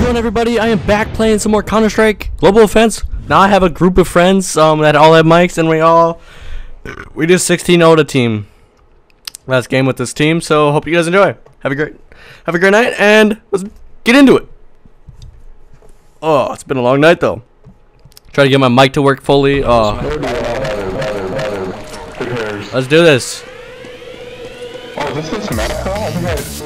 going, everybody? I am back playing some more Counter Strike Global Offense. Now I have a group of friends um, that all have mics, and we all we just 16 0 a team. Last game with this team, so hope you guys enjoy. Have a great have a great night, and let's get into it. Oh, it's been a long night though. Try to get my mic to work fully. Oh, let's do this. Oh, is this this map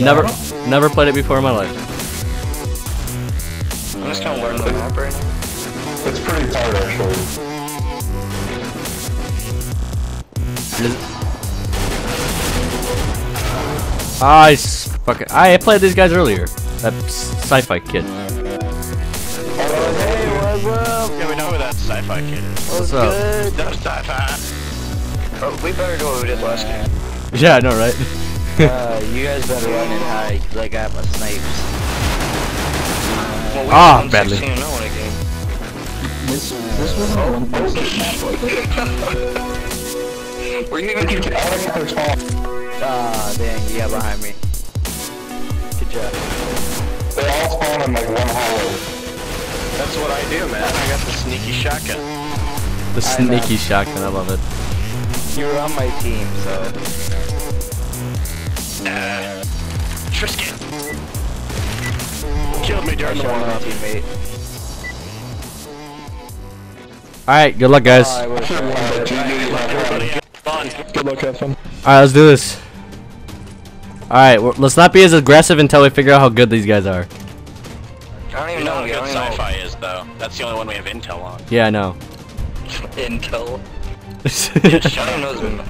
Never never played it before in my life. I'm just gonna learn the map right now. It's pretty hard actually. I s- fuck it. I played these guys earlier. That sci-fi kid. Hey, what's up? Yeah, we know who that sci-fi kid is. What's up? Good. That's sci-fi. Oh, we better do what we did last game. Yeah, I know, right? Uh, you guys better run and hide, cause I got my snipes. Well, we Ah, won badly. 16 0 in a game. This, this wasn't a 1.6 map, was it? Were you even keeping I like their spawn. Ah, dang, you got behind me. Good job. They all spawn in like one hallway. That's what I do, man. I got the sneaky shotgun. The I sneaky shotgun, I love it. You were on my team, so. Uh, Trisket. Killed me I during the shot my warm-up. Alright, good luck, guys. I would've shot my Everybody have fun. Good luck, have fun. Alright, let's do this. Alright, let's not be as aggressive until we figure out how good these guys are. I don't even know know. how good don't even know. sci-fi is, though. That's the only one we have intel on. Yeah, I know. Intel. I don't know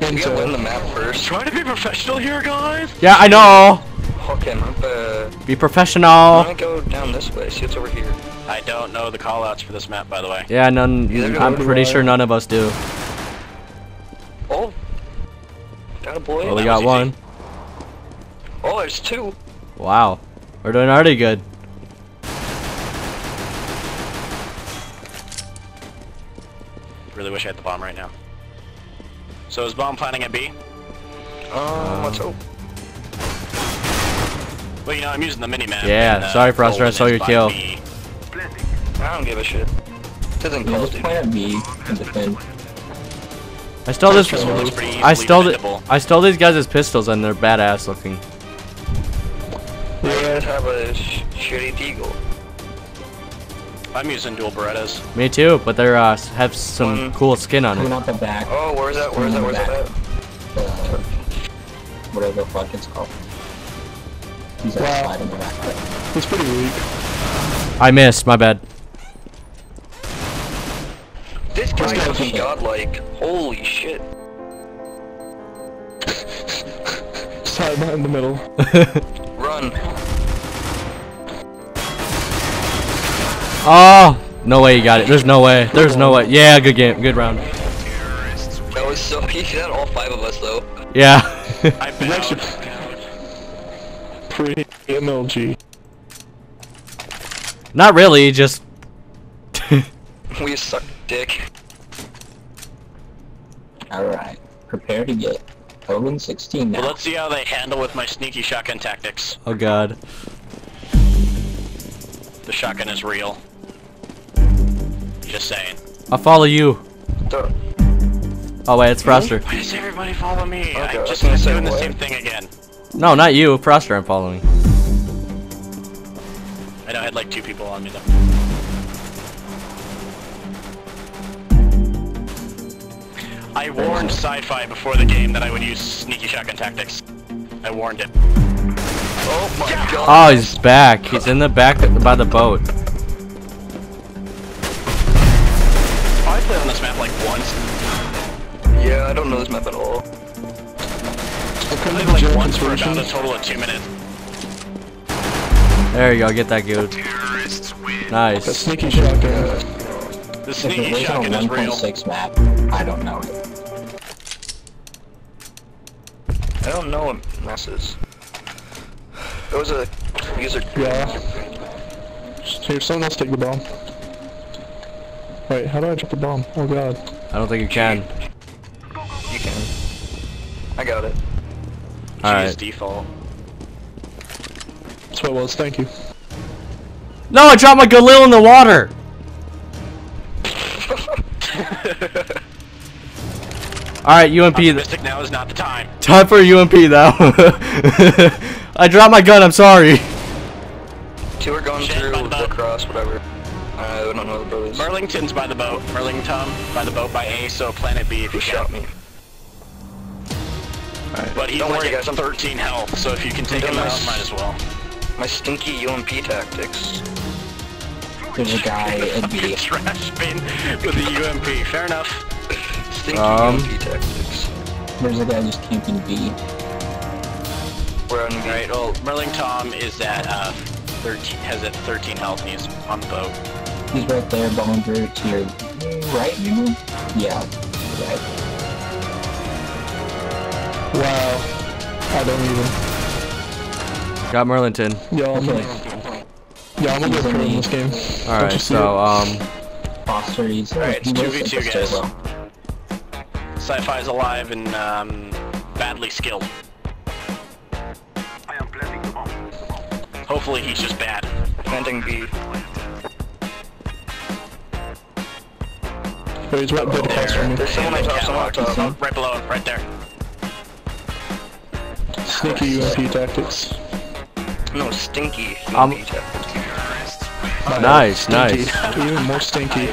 the. We gotta learn the map first. Trying to be professional here, guys! yeah, I know! Okay, my bad. Uh, be I'm professional! gonna go down this way. See what's over here. I don't know the callouts for this map, by the way. Yeah, none. Either I'm pretty right. sure none of us do. Oh. Got a boy. Well, we got was easy. one. Oh, there's two. Wow. We're doing already good. Really wish I had the bomb right now. So is bomb planning at B? Um, let's hope. Well, you know, I'm using the mini-map. Yeah, and, uh, sorry, Froster, I saw is your kill. B. I don't give a shit. This isn't Call of Duty. Plan B and defend. I stole this. This one looks pretty I stole it. defendable. I stole these guys' pistols and they're badass looking. You guys have a sh shitty deagle. I'm using dual Berettas. Me too, but they're uh have some One. cool skin on Coming it. out the back. Oh, where's that? Where's that? Where's that? Uh, whatever the fuck it's called. He's outside in the back. It's pretty weak. I missed. My bad. This guy Let's go. is godlike. Holy shit. Side behind the middle. Run. Oh no way you got it. There's no way. There's no way. Yeah, good game. Good round. That was so. He had all five of us though. Yeah. I bowed. Pre MLG. Not really. Just We suck dick. Alright. Prepare to get Hogan 16 now. Well, let's see how they handle with my sneaky shotgun tactics. oh god. The shotgun is real. Just saying. I'll follow you. Duh. Oh wait, it's Froster. Why does everybody follow me? Okay, I I'm just gonna doing the what? same thing again. No, not you. Froster. I'm following. I know I had like two people on me though. I warned Sci-Fi before the game that I would use sneaky shotgun tactics. I warned him. Oh my god. Oh, he's back. He's in the back by the boat. Yeah, I don't know this map at all. I played like once for about a total of two minutes. There you go. Get that good. That Nice. sneaky shotgun. Uh, the If sneaky it was on shotgun a is real. 1.6 map, I don't know it. I don't know what messes. There was a user. Yeah. Here, someone else take the bomb. Wait, how do I drop the bomb? Oh god. I don't think you can. You got it. Choose Alright. default. That's what it was. Thank you. No, I dropped my Galil in the water. All right, UMP. Optimistic now is not the time. Time for a UMP now. I dropped my gun. I'm sorry. Two are going Shit, through by the the boat. cross, whatever. I don't know the brothers. Merlington's by the boat. Merlington by the boat by A, so planet B if Who you shot can. Me? But he's Don't like worry, at guys, I'm- 13 health, so if you can take him out, this. might as well. My stinky UMP tactics. There's a guy at B. Trash bin with the UMP. Fair enough. Stinky Um. UMP tactics. There's a guy just camping B. We're on B. Alright, well, Merlinton is at uh, 13, has at 13 health and he's on the boat. He's right there, Boundary to your right, maybe? Yeah, right. Wow. I don't even. Got Merlinton. Yo, I'm Okay. gonna, yo, I'm gonna go pro in this game. All Don't right, you see so it? um, Froster, he's Alright, it's 2v2 guys. stairwell. Sci-Fi is alive and um, badly skilled. I am blending the mall. Hopefully he's just bad. Planting B. Yo, he's right dead across from me. There's someone on top, someone on top. Oh, right below him, right there. Sneaky UMP tactics. No, stinky Um, UMP tactics. nice, Stinky. nice. Even more stinky.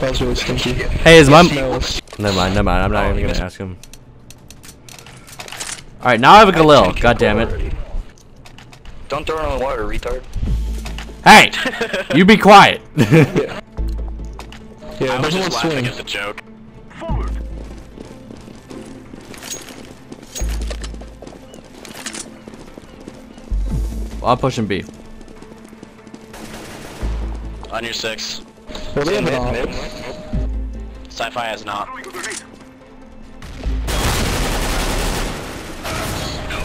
That was really stinky. Hey, is my never mind, never mind. I'm not even gonna ask him. All right, now I have a Galil. God damn it. Don't throw it in the water, retard. Hey, you be quiet. Yeah, I it was just laughing swing. at the joke. I'm pushing B. On your six. Well, they have an mid. Sci-fi has not.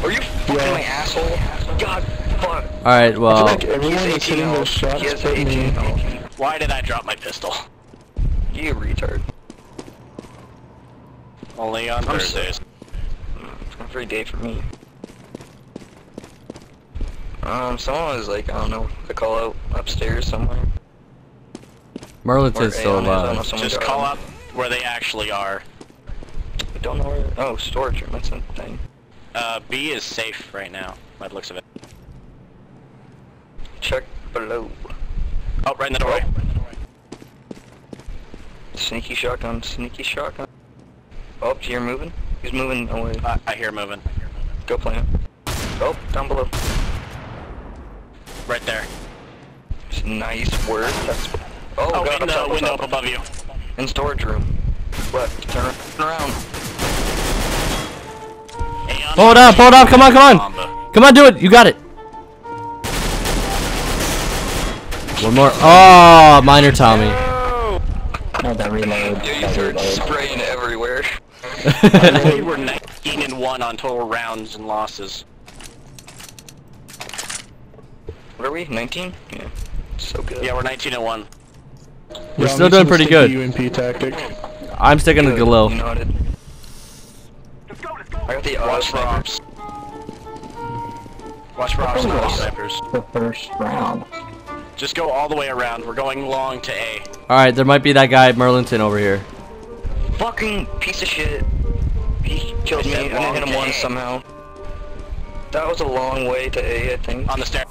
Are you fucking Yeah. my asshole? God, fuck. All right, well, like everyone He's that's 18 hitting those shots He has me. Why did I drop my pistol? You retard. Only on I'm Thursdays. It's a free day for me. Um, someone was like, I don't know, the call out upstairs somewhere. Merlinton's Or still is, I don't know, alive. Just call him. up where they actually are. I don't know where. Oh, storage room. That's a thing. Uh, B is safe right now, by the looks of it. Check below. Oh, right in the doorway. Sneaky shotgun. Sneaky shotgun. Oh, you're moving. He's moving away. I, I hear moving. Go plant. Oh, down below. Right there. Nice work. That's. Oh, Oh, God, in up the top, up window up above you. In storage room. Left. Turn around. Aeon Pull it up, pull it up. Come on, come on. Bomba. Come on, do it. You got it. One more. Oh, minor Tommy. No, that reload. Yeah, you that started spraying everywhere. we were 19 and 1 on total rounds and losses. What are we? 19? Yeah. So good. Yeah, we're 19 and 1. We're Yeah, I'm still doing pretty good. UMP tactic. I'm sticking to Good. You Galil. nodded. I got the auto Watch for sniper. ops. Watch for ops and auto snipers. The first round. Just go all the way around. We're going long to A. All right, there might be that guy Merlinton over here. Fucking piece of shit. He killed me. said I didn't hit him once somehow. That was a long way to A, I think. On the stair.